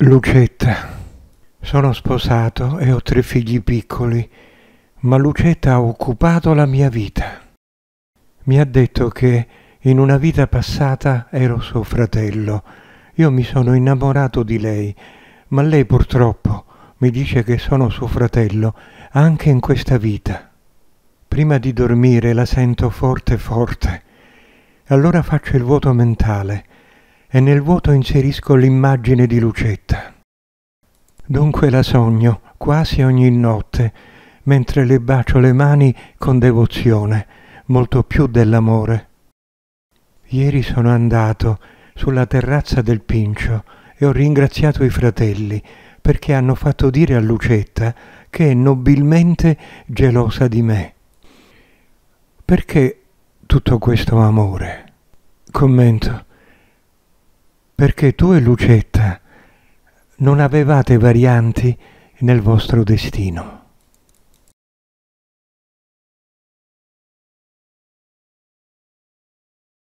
Lucetta. Sono sposato e ho tre figli piccoli, ma Lucetta ha occupato la mia vita. Mi ha detto che in una vita passata ero suo fratello. Io mi sono innamorato di lei, ma lei purtroppo mi dice che sono suo fratello anche in questa vita. Prima di dormire la sento forte forte. Allora faccio il vuoto mentale e nel vuoto inserisco l'immagine di Lucetta. Dunque la sogno quasi ogni notte, mentre le bacio le mani con devozione, molto più dell'amore. Ieri sono andato sulla terrazza del Pincio e ho ringraziato i fratelli perché hanno fatto dire a Lucetta che è nobilmente gelosa di me. Perché tutto questo amore? Commento. Perché tu e Lucetta non avevate varianti nel vostro destino.